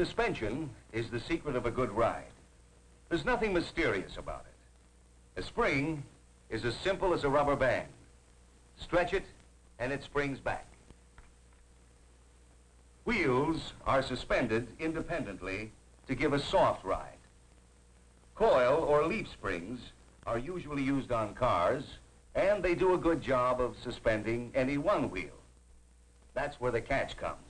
Suspension is the secret of a good ride. There's nothing mysterious about it. A spring is as simple as a rubber band. Stretch it, and it springs back. Wheels are suspended independently to give a soft ride. Coil or leaf springs are usually used on cars, and they do a good job of suspending any one wheel. That's where the catch comes.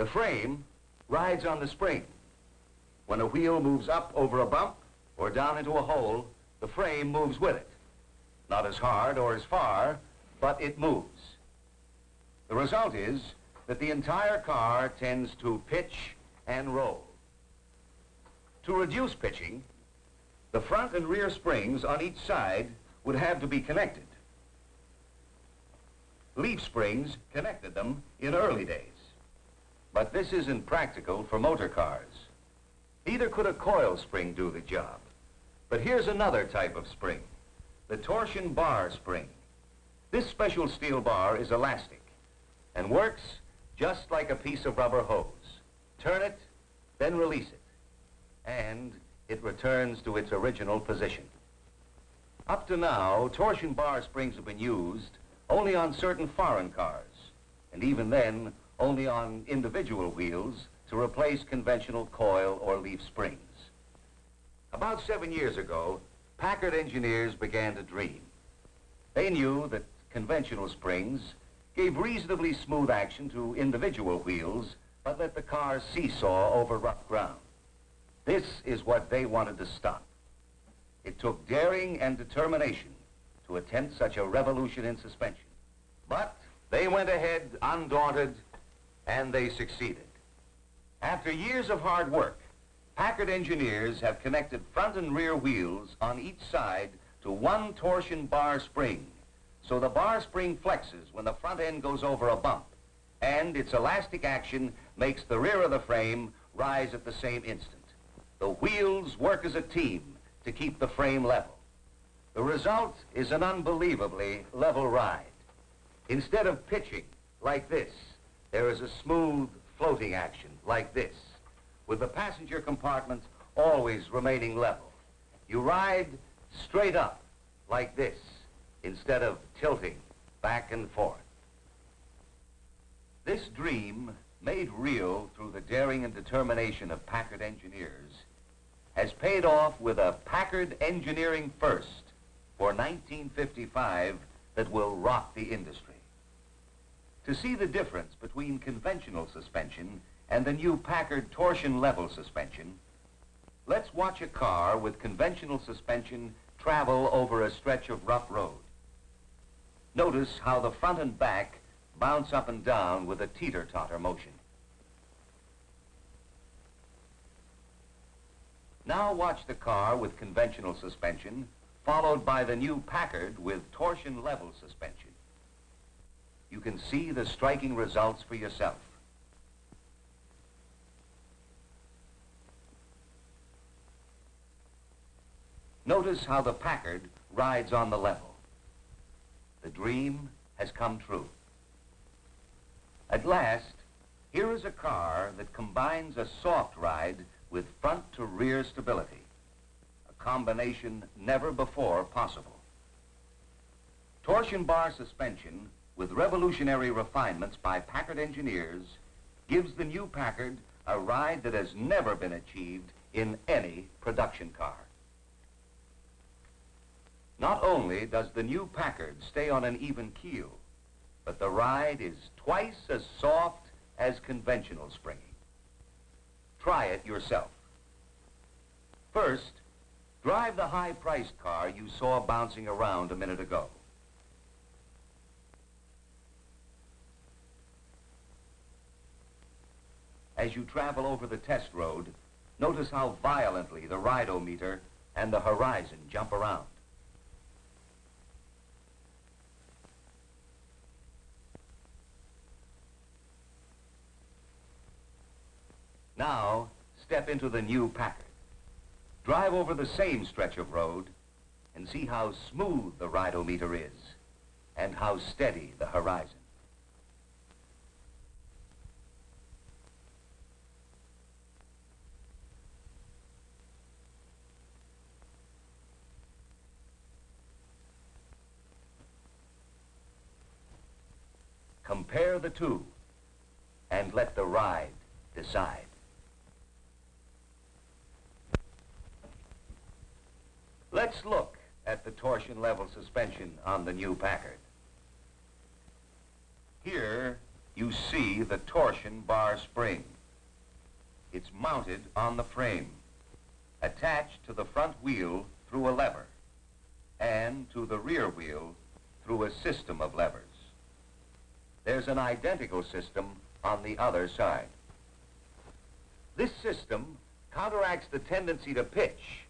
The frame rides on the spring. When a wheel moves up over a bump or down into a hole, the frame moves with it. Not as hard or as far, but it moves. The result is that the entire car tends to pitch and roll. To reduce pitching, the front and rear springs on each side would have to be connected. Leaf springs connected them in early days. But this isn't practical for motor cars. Neither could a coil spring do the job. But here's another type of spring, the torsion bar spring. This special steel bar is elastic and works just like a piece of rubber hose. Turn it, then release it, and it returns to its original position. Up to now, torsion bar springs have been used only on certain foreign cars, and even then, only on individual wheels to replace conventional coil or leaf springs. About seven years ago, Packard engineers began to dream. They knew that conventional springs gave reasonably smooth action to individual wheels, but let the cars seesaw over rough ground. This is what they wanted to stop. It took daring and determination to attempt such a revolution in suspension. But they went ahead undaunted, and they succeeded. After years of hard work, Packard engineers have connected front and rear wheels on each side to one torsion bar spring so the bar spring flexes when the front end goes over a bump, and its elastic action makes the rear of the frame rise at the same instant. The wheels work as a team to keep the frame level. The result is an unbelievably level ride. Instead of pitching like this, there is a smooth floating action like this, with the passenger compartments always remaining level. You ride straight up like this instead of tilting back and forth. This dream, made real through the daring and determination of Packard engineers, has paid off with a Packard Engineering First for 1955 that will rock the industry. To see the difference between conventional suspension and the new Packard torsion level suspension, let's watch a car with conventional suspension travel over a stretch of rough road. Notice how the front and back bounce up and down with a teeter-totter motion. Now watch the car with conventional suspension, followed by the new Packard with torsion level suspension. You can see the striking results for yourself. Notice how the Packard rides on the level. The dream has come true. At last, here is a car that combines a soft ride with front to rear stability, a combination never before possible. Torsion bar suspension with revolutionary refinements by Packard engineers gives the new Packard a ride that has never been achieved in any production car. Not only does the new Packard stay on an even keel, but the ride is twice as soft as conventional springing. Try it yourself. First, drive the high-priced car you saw bouncing around a minute ago. As you travel over the test road, notice how violently the rideometer and the horizon jump around. Now, step into the new Packard. Drive over the same stretch of road and see how smooth the rideometer is and how steady the horizon. Compare the two and let the ride decide. Let's look at the torsion level suspension on the new Packard. Here you see the torsion bar spring. It's mounted on the frame, attached to the front wheel through a lever, and to the rear wheel through a system of levers. There's an identical system on the other side. This system counteracts the tendency to pitch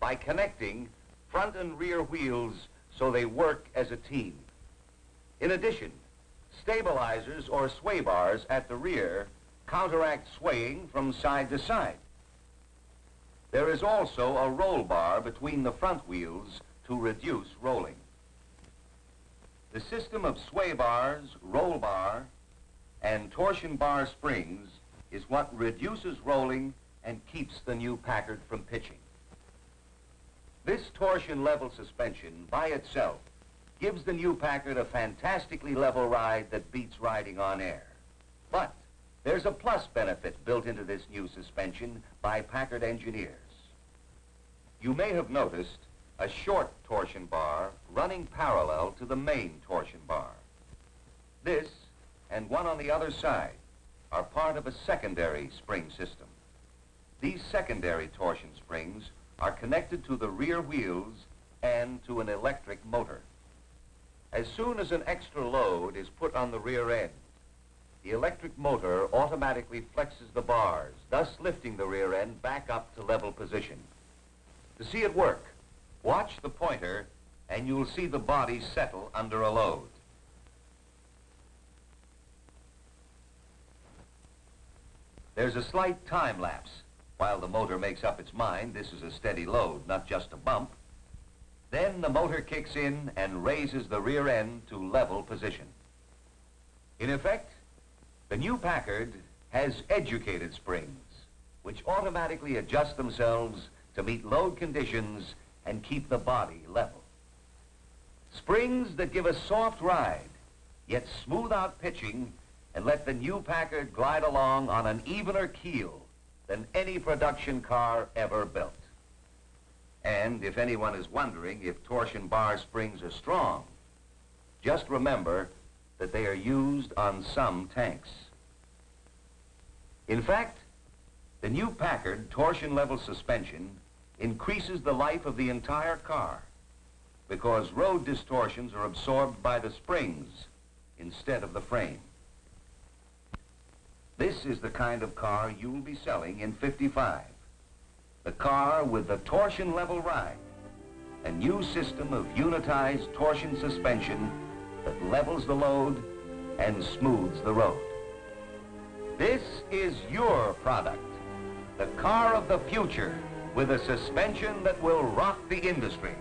by connecting front and rear wheels so they work as a team. In addition, stabilizers or sway bars at the rear counteract swaying from side to side. There is also a roll bar between the front wheels to reduce rolling. The system of sway bars, roll bar, and torsion bar springs is what reduces rolling and keeps the new Packard from pitching. This torsion level suspension by itself gives the new Packard a fantastically level ride that beats riding on air. But there's a plus benefit built into this new suspension by Packard engineers. You may have noticed a short torsion bar running parallel to the main torsion bar. This and one on the other side are part of a secondary spring system. These secondary torsion springs are connected to the rear wheels and to an electric motor. As soon as an extra load is put on the rear end, the electric motor automatically flexes the bars, thus lifting the rear end back up to level position. To see it work, watch the pointer and you'll see the body settle under a load. There's a slight time lapse. While the motor makes up its mind this is a steady load, not just a bump, then the motor kicks in and raises the rear end to level position. In effect, the new Packard has educated springs, which automatically adjust themselves to meet load conditions and keep the body level. Springs that give a soft ride, yet smooth out pitching and let the new Packard glide along on an evener keel than any production car ever built. And if anyone is wondering if torsion bar springs are strong, just remember that they are used on some tanks. In fact, the new Packard torsion level suspension increases the life of the entire car because road distortions are absorbed by the springs instead of the frame. This is the kind of car you'll be selling in 55. The car with the torsion level ride. A new system of unitized torsion suspension that levels the load and smooths the road. This is your product. The car of the future with a suspension that will rock the industry.